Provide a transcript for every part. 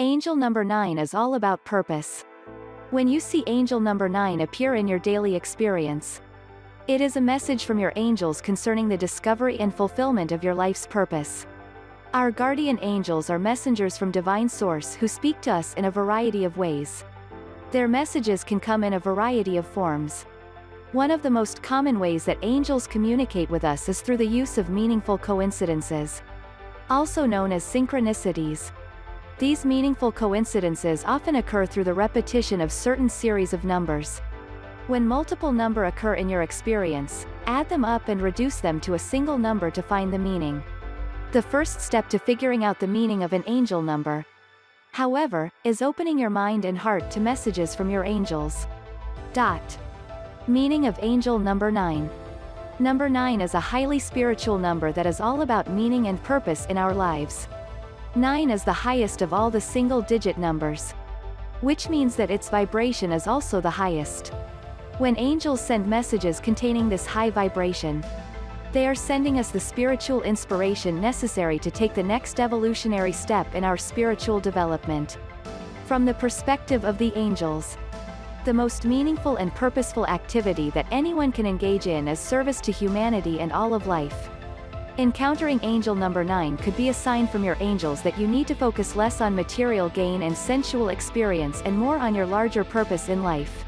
Angel number 9 is all about purpose. When you see angel number 9 appear in your daily experience, it is a message from your angels concerning the discovery and fulfillment of your life's purpose. Our guardian angels are messengers from divine source who speak to us in a variety of ways. Their messages can come in a variety of forms. One of the most common ways that angels communicate with us is through the use of meaningful coincidences. Also known as synchronicities. These meaningful coincidences often occur through the repetition of certain series of numbers. When multiple number occur in your experience, add them up and reduce them to a single number to find the meaning. The first step to figuring out the meaning of an angel number, however, is opening your mind and heart to messages from your angels. Dot. Meaning of angel number 9. Number 9 is a highly spiritual number that is all about meaning and purpose in our lives. 9 is the highest of all the single-digit numbers. Which means that its vibration is also the highest. When angels send messages containing this high vibration, they are sending us the spiritual inspiration necessary to take the next evolutionary step in our spiritual development. From the perspective of the angels, the most meaningful and purposeful activity that anyone can engage in is service to humanity and all of life. Encountering angel number 9 could be a sign from your angels that you need to focus less on material gain and sensual experience and more on your larger purpose in life.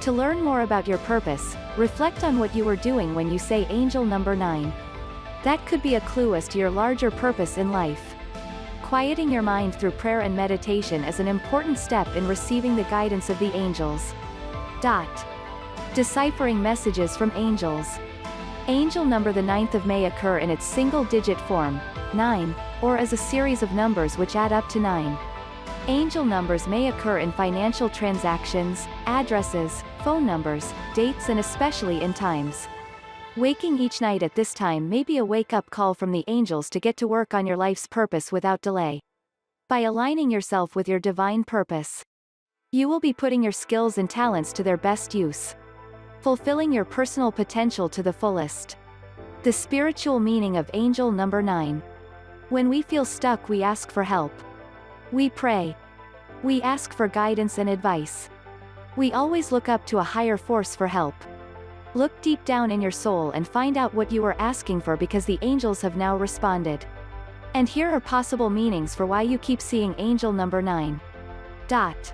To learn more about your purpose, reflect on what you were doing when you say angel number 9. That could be a clue as to your larger purpose in life. Quieting your mind through prayer and meditation is an important step in receiving the guidance of the angels. Dot. Deciphering messages from angels. Angel number the 9th of May occur in its single-digit form, 9, or as a series of numbers which add up to 9. Angel numbers may occur in financial transactions, addresses, phone numbers, dates and especially in times. Waking each night at this time may be a wake-up call from the angels to get to work on your life's purpose without delay. By aligning yourself with your divine purpose, you will be putting your skills and talents to their best use. Fulfilling your personal potential to the fullest. The spiritual meaning of angel number 9. When we feel stuck we ask for help. We pray. We ask for guidance and advice. We always look up to a higher force for help. Look deep down in your soul and find out what you are asking for because the angels have now responded. And here are possible meanings for why you keep seeing angel number 9. Dot.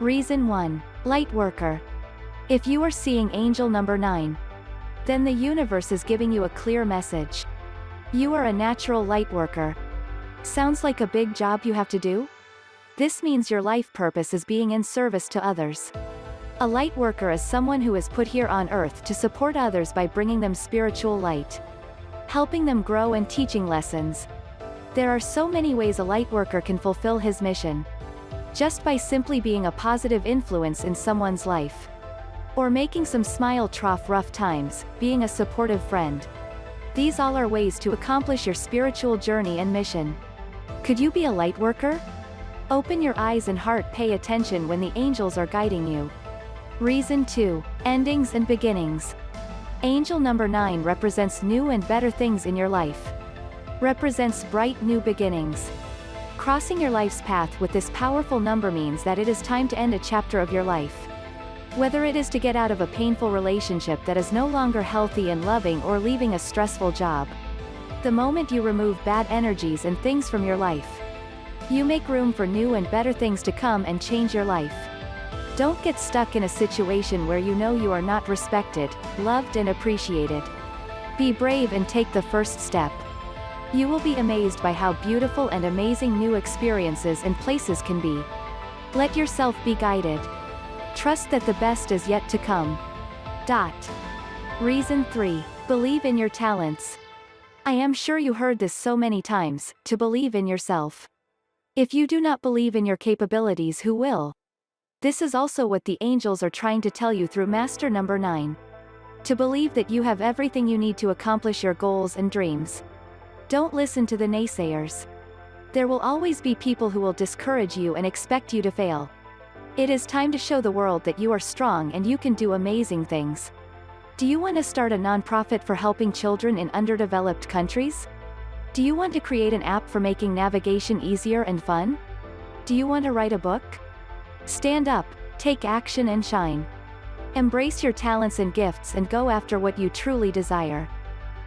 Reason 1. Light worker. If you are seeing angel number 9, then the universe is giving you a clear message. You are a natural light worker. Sounds like a big job you have to do? This means your life purpose is being in service to others. A light worker is someone who is put here on earth to support others by bringing them spiritual light. Helping them grow and teaching lessons. There are so many ways a light worker can fulfill his mission. Just by simply being a positive influence in someone's life. Or making some smile trough rough times, being a supportive friend. These all are ways to accomplish your spiritual journey and mission. Could you be a light worker? Open your eyes and heart pay attention when the angels are guiding you. Reason 2. Endings and beginnings. Angel number 9 represents new and better things in your life. Represents bright new beginnings. Crossing your life's path with this powerful number means that it is time to end a chapter of your life. Whether it is to get out of a painful relationship that is no longer healthy and loving or leaving a stressful job. The moment you remove bad energies and things from your life, you make room for new and better things to come and change your life. Don't get stuck in a situation where you know you are not respected, loved and appreciated. Be brave and take the first step. You will be amazed by how beautiful and amazing new experiences and places can be. Let yourself be guided. Trust that the best is yet to come. Dot. Reason 3. Believe in your talents. I am sure you heard this so many times, to believe in yourself. If you do not believe in your capabilities who will? This is also what the angels are trying to tell you through Master Number 9. To believe that you have everything you need to accomplish your goals and dreams. Don't listen to the naysayers. There will always be people who will discourage you and expect you to fail. It is time to show the world that you are strong and you can do amazing things. Do you want to start a nonprofit for helping children in underdeveloped countries? Do you want to create an app for making navigation easier and fun? Do you want to write a book? Stand up, take action and shine. Embrace your talents and gifts and go after what you truly desire.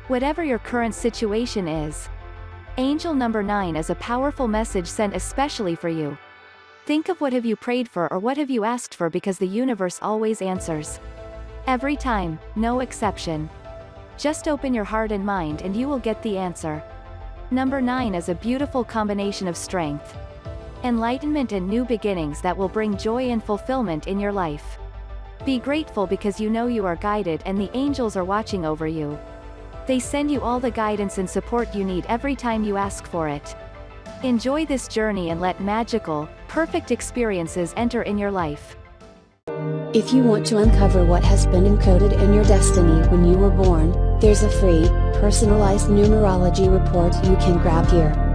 Whatever your current situation is, Angel number 9 is a powerful message sent especially for you. Think of what have you prayed for or what have you asked for because the universe always answers. Every time, no exception. Just open your heart and mind and you will get the answer. Number 9 is a beautiful combination of strength, enlightenment and new beginnings that will bring joy and fulfillment in your life. Be grateful because you know you are guided and the angels are watching over you. They send you all the guidance and support you need every time you ask for it. Enjoy this journey and let magical, perfect experiences enter in your life. If you want to uncover what has been encoded in your destiny when you were born, there's a free, personalized numerology report you can grab here.